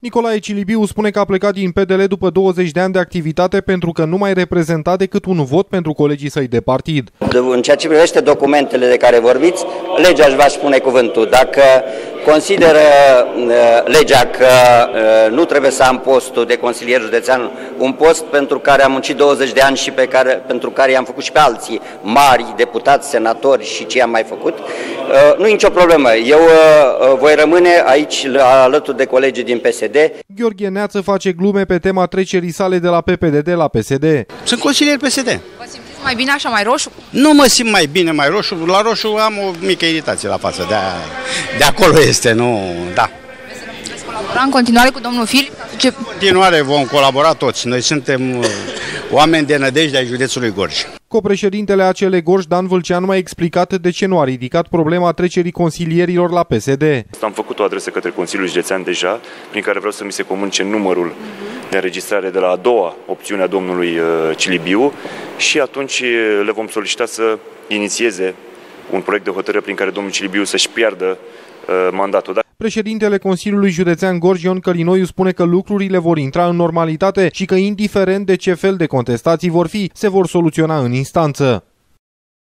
Nicolae Cilibiu spune că a plecat din PDL după 20 de ani de activitate pentru că nu mai reprezenta decât un vot pentru colegii săi de partid. În ceea ce privește documentele de care vorbiți, legea își va spune cuvântul. Dacă consideră uh, legea că uh, nu trebuie să am postul de consilier județean, un post pentru care am muncit 20 de ani și pe care, pentru care i-am făcut și pe alții mari, deputați, senatori și ce am mai făcut, uh, nu e nicio problemă. Eu voi rămâne aici alături de colegii din PSD. Gheorghe Neață face glume pe tema trecerii sale de la PPD la PSD. Sunt consilier PSD. Vă simțiți mai bine așa, mai roșu? Nu mă simt mai bine, mai roșu. La roșu am o mică iritație la față. De, de acolo este, nu, da. Veți colabora în continuare cu domnul Filip? Ce... În continuare vom colabora toți. Noi suntem uh, oameni de nădejde ai județului Gorj. Copreședintele acele Gorj, Dan Vâlceanu, a explicat de ce nu a ridicat problema trecerii consilierilor la PSD. Am făcut o adresă către Consiliul Județean deja, prin care vreau să mi se comunice numărul de înregistrare de la a doua opțiune a domnului uh, Cilibiu și atunci uh, le vom solicita să inițieze un proiect de hotărâre prin care domnul Cilibiu să-și piardă uh, mandatul. Da? Președintele Consiliului Județean Gorj Ion Călinoiu spune că lucrurile vor intra în normalitate și că indiferent de ce fel de contestații vor fi, se vor soluționa în instanță.